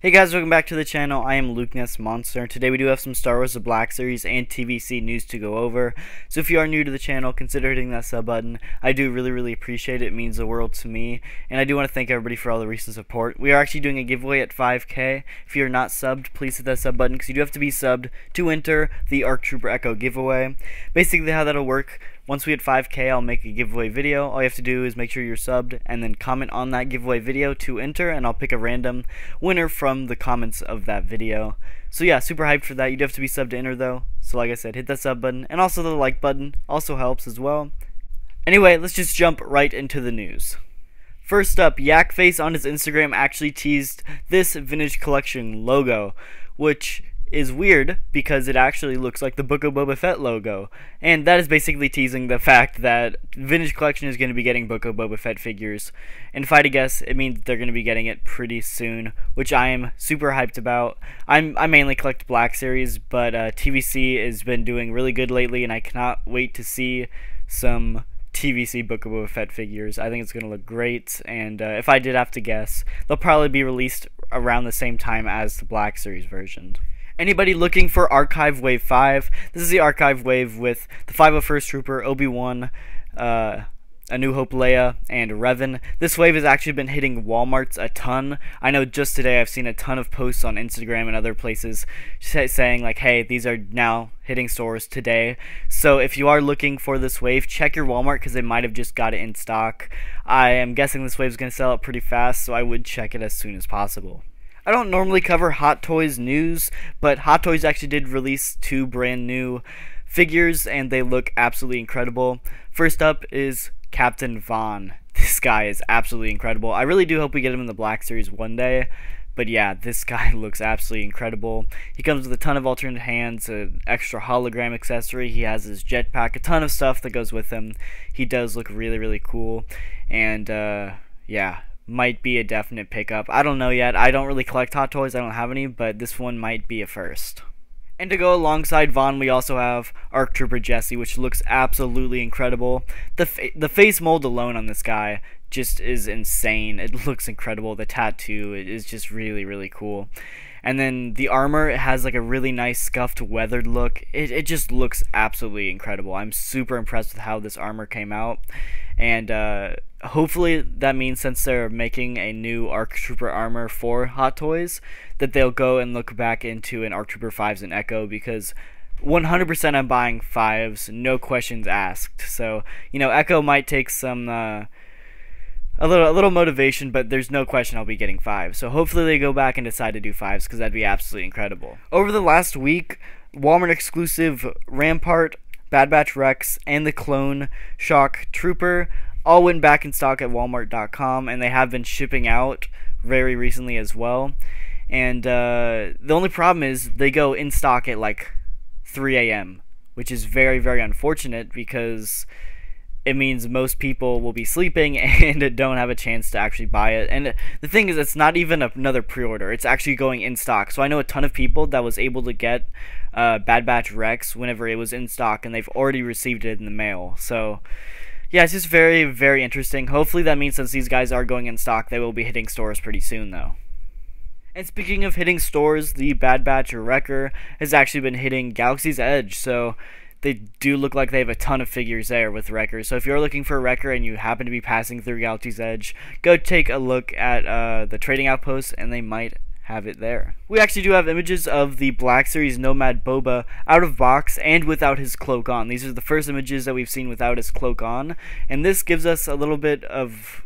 Hey guys, welcome back to the channel. I am Lukenessmonster. Today we do have some Star Wars The Black Series and TVC news to go over. So if you are new to the channel, consider hitting that sub button. I do really, really appreciate it. It means the world to me. And I do want to thank everybody for all the recent support. We are actually doing a giveaway at 5k. If you're not subbed, please hit that sub button because you do have to be subbed to enter the ARC Trooper Echo giveaway. Basically how that'll work, once we hit 5k, I'll make a giveaway video. All you have to do is make sure you're subbed and then comment on that giveaway video to enter and I'll pick a random winner from the comments of that video. So yeah, super hyped for that. You do have to be subbed to enter though. So like I said, hit that sub button and also the like button also helps as well. Anyway, let's just jump right into the news. First up, Yakface on his Instagram actually teased this vintage collection logo, which is weird because it actually looks like the Book of Boba Fett logo. And that is basically teasing the fact that Vintage Collection is going to be getting Book of Boba Fett figures. And if I had to guess, it means they're going to be getting it pretty soon, which I am super hyped about. I'm, I mainly collect Black Series, but uh, TVC has been doing really good lately, and I cannot wait to see some TVC Book of Boba Fett figures. I think it's going to look great, and uh, if I did have to guess, they'll probably be released around the same time as the Black Series version. Anybody looking for Archive Wave 5? This is the Archive Wave with the 501st Trooper, Obi-Wan, uh, A New Hope Leia, and Revan. This wave has actually been hitting Walmarts a ton. I know just today I've seen a ton of posts on Instagram and other places saying like, hey, these are now hitting stores today. So if you are looking for this wave, check your Walmart because they might have just got it in stock. I am guessing this wave is going to sell out pretty fast, so I would check it as soon as possible. I don't normally cover Hot Toys news, but Hot Toys actually did release two brand new figures, and they look absolutely incredible. First up is Captain Vaughn. This guy is absolutely incredible. I really do hope we get him in the Black Series one day. But yeah, this guy looks absolutely incredible. He comes with a ton of alternate hands, an extra hologram accessory. He has his jetpack, a ton of stuff that goes with him. He does look really, really cool. And uh, yeah, might be a definite pickup. I don't know yet. I don't really collect Hot Toys. I don't have any, but this one might be a first. And to go alongside Vaughn, we also have Arc Trooper Jesse, which looks absolutely incredible. The fa the face mold alone on this guy just is insane. It looks incredible. The tattoo is just really, really cool. And then the armor has like a really nice scuffed weathered look. It, it just looks absolutely incredible. I'm super impressed with how this armor came out. And uh, hopefully that means since they're making a new ARC Trooper armor for Hot Toys, that they'll go and look back into an ARC Trooper Fives and Echo because 100% I'm buying Fives, no questions asked. So, you know, Echo might take some. Uh, a little a little motivation, but there's no question I'll be getting fives. So hopefully they go back and decide to do fives because that'd be absolutely incredible. Over the last week, Walmart exclusive Rampart, Bad Batch Rex, and the Clone Shock Trooper all went back in stock at Walmart.com, and they have been shipping out very recently as well. And uh, the only problem is they go in stock at like 3 a.m., which is very very unfortunate because it means most people will be sleeping and don't have a chance to actually buy it. And the thing is, it's not even another pre-order; it's actually going in stock. So I know a ton of people that was able to get uh, Bad Batch Rex whenever it was in stock, and they've already received it in the mail. So. Yeah, it's just very, very interesting. Hopefully that means since these guys are going in stock, they will be hitting stores pretty soon, though. And speaking of hitting stores, the Bad Batch Wrecker has actually been hitting Galaxy's Edge, so they do look like they have a ton of figures there with Wreckers. So if you're looking for a Wrecker and you happen to be passing through Galaxy's Edge, go take a look at uh, the trading outpost and they might have it there. We actually do have images of the Black Series Nomad Boba out of box and without his cloak on. These are the first images that we've seen without his cloak on, and this gives us a little bit of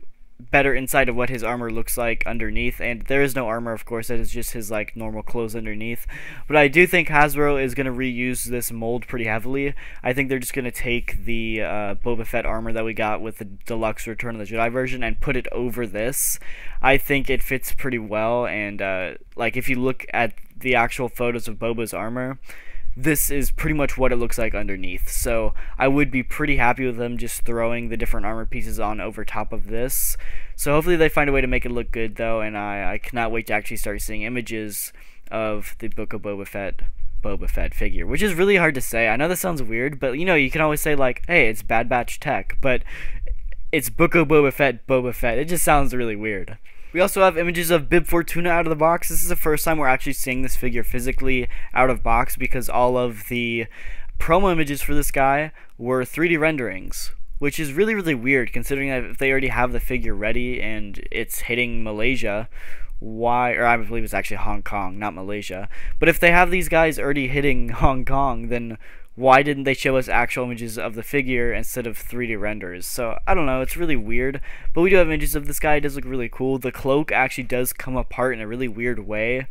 better insight of what his armor looks like underneath and there is no armor of course that is just his like normal clothes underneath but I do think Hasbro is going to reuse this mold pretty heavily. I think they're just going to take the uh, Boba Fett armor that we got with the deluxe Return of the Jedi version and put it over this. I think it fits pretty well and uh, like if you look at the actual photos of Boba's armor this is pretty much what it looks like underneath. So I would be pretty happy with them just throwing the different armor pieces on over top of this. So hopefully they find a way to make it look good though, and I, I cannot wait to actually start seeing images of the Book of Boba Fett Boba Fett figure, which is really hard to say. I know that sounds weird, but you know, you can always say like, hey, it's Bad Batch Tech, but it's Book of Boba Fett Boba Fett. It just sounds really weird. We also have images of Bib Fortuna out of the box. This is the first time we're actually seeing this figure physically out of box because all of the promo images for this guy were 3D renderings, which is really, really weird considering that if they already have the figure ready and it's hitting Malaysia, why, or I believe it's actually Hong Kong, not Malaysia. But if they have these guys already hitting Hong Kong, then why didn't they show us actual images of the figure instead of 3D renders? So I don't know, it's really weird. But we do have images of this guy, it does look really cool. The cloak actually does come apart in a really weird way.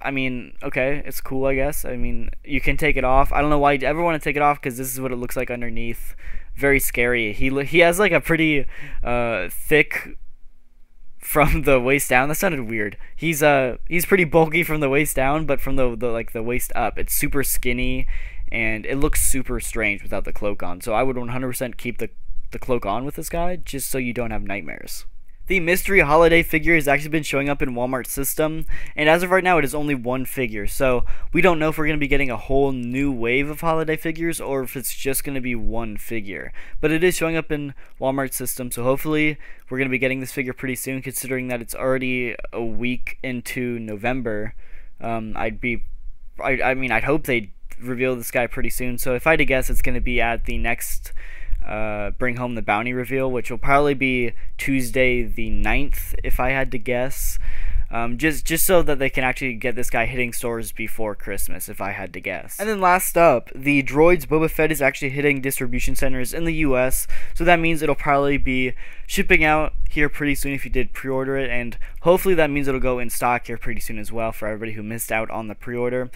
I mean, okay, it's cool, I guess. I mean, you can take it off. I don't know why you'd ever want to take it off because this is what it looks like underneath. Very scary. He he has like a pretty uh, thick from the waist down. That sounded weird. He's uh he's pretty bulky from the waist down, but from the, the like the waist up, it's super skinny and it looks super strange without the cloak on. So I would 100% keep the, the cloak on with this guy just so you don't have nightmares. The mystery holiday figure has actually been showing up in Walmart system, and as of right now, it is only one figure. So we don't know if we're going to be getting a whole new wave of holiday figures or if it's just going to be one figure. But it is showing up in Walmart system, so hopefully we're going to be getting this figure pretty soon, considering that it's already a week into November. Um, I'd be, I, I mean, I'd hope they reveal this guy pretty soon. So if I had to guess, it's going to be at the next uh, Bring Home the Bounty reveal, which will probably be Tuesday the 9th, if I had to guess. Um, just just so that they can actually get this guy hitting stores before Christmas, if I had to guess. And then last up, the Droids Boba Fett is actually hitting distribution centers in the U.S., so that means it'll probably be shipping out here pretty soon if you did pre-order it, and hopefully that means it'll go in stock here pretty soon as well for everybody who missed out on the pre-order.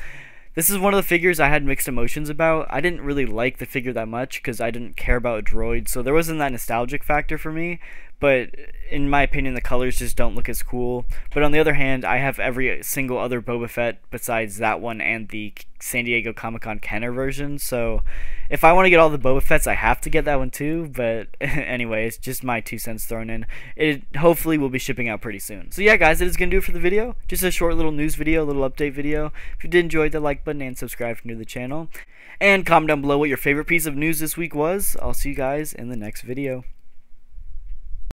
This is one of the figures I had mixed emotions about. I didn't really like the figure that much because I didn't care about droids, so there wasn't that nostalgic factor for me but in my opinion, the colors just don't look as cool. But on the other hand, I have every single other Boba Fett besides that one and the San Diego Comic Con Kenner version. So if I want to get all the Boba Fetts, I have to get that one too. But anyway, it's just my two cents thrown in. It hopefully will be shipping out pretty soon. So yeah, guys, that is going to do it for the video. Just a short little news video, a little update video. If you did enjoy, the like button and subscribe if you're new to the channel. And comment down below what your favorite piece of news this week was. I'll see you guys in the next video.